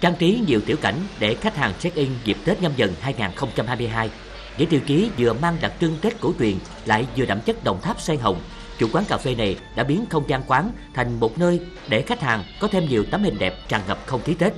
trang trí nhiều tiểu cảnh để khách hàng check-in dịp Tết nhâm dần 2022. Những tiêu chí vừa mang đặc trưng Tết cổ truyền lại vừa đậm chất đồng tháp sen hồng. Chủ quán cà phê này đã biến không gian quán thành một nơi để khách hàng có thêm nhiều tấm hình đẹp tràn ngập không khí Tết.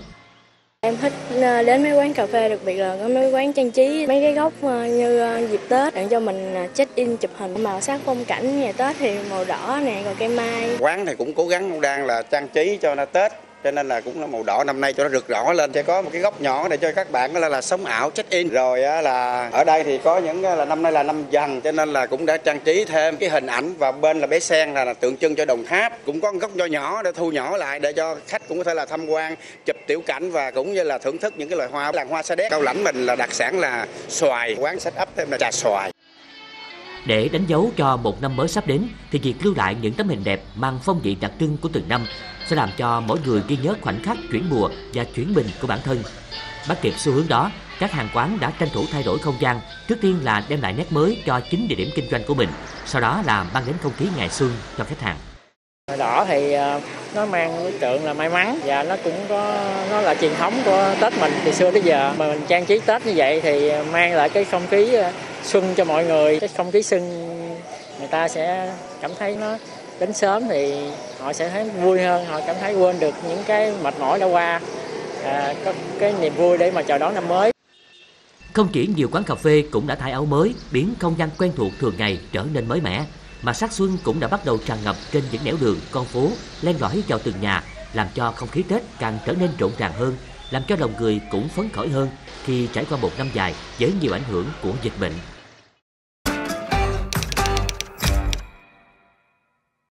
Em thích ờ, đến mấy quán cà phê đặc biệt là có mấy quán trang trí mấy cái góc ờ, như ờ, dịp Tết để cho mình check in chụp hình màu sắc phong cảnh ngày Tết thì màu đỏ nè rồi cây mai. Quán thì cũng cố gắng đang là trang trí cho nó Tết cho nên là cũng là màu đỏ. Năm nay cho nó rực rỡ lên sẽ có một cái góc nhỏ để cho các bạn là, là sống ảo check in. Rồi là ở đây thì có những là năm nay là năm dần cho nên là cũng đã trang trí thêm cái hình ảnh và bên là bé sen là, là tượng trưng cho đồng tháp. Cũng có một góc nhỏ nhỏ để thu nhỏ lại để cho khách cũng có thể là tham quan chụp tiểu cảnh và cũng như là thưởng thức những cái loài hoa. Làng hoa sa đéc cao lãnh mình là đặc sản là xoài. Quán sách ấp thêm là trà xoài để đánh dấu cho một năm mới sắp đến thì việc lưu lại những tấm hình đẹp mang phong vị đặc trưng của từng năm sẽ làm cho mỗi người ghi nhớ khoảnh khắc chuyển mùa và chuyển mình của bản thân. Bắt kịp xu hướng đó, các hàng quán đã tranh thủ thay đổi không gian, trước tiên là đem lại nét mới cho chính địa điểm kinh doanh của mình, sau đó là mang đến không khí ngày xuân cho khách hàng. Đỏ thì ờ, nó mang đối tượng là may mắn. Và nó cũng có nó là truyền thống của Tết mình từ xưa tới giờ. Mà mình trang trí Tết như vậy thì mang lại cái không khí ờ, xuân cho mọi người, cái không khí xuân người ta sẽ cảm thấy nó đến sớm thì họ sẽ thấy vui hơn. Họ cảm thấy quên được những cái mệt mỏi đã qua. À, có cái niềm vui để mà chào đón năm mới. Không chỉ nhiều quán cà phê cũng đã thay áo mới biến không gian quen thuộc thường ngày trở nên mới mẻ mà sắc xuân cũng đã bắt đầu tràn ngập trên những nẻo đường, con phố, len lỏi vào từng nhà, làm cho không khí tết càng trở nên rộn ràng hơn, làm cho lòng người cũng phấn khởi hơn khi trải qua một năm dài với nhiều ảnh hưởng của dịch bệnh.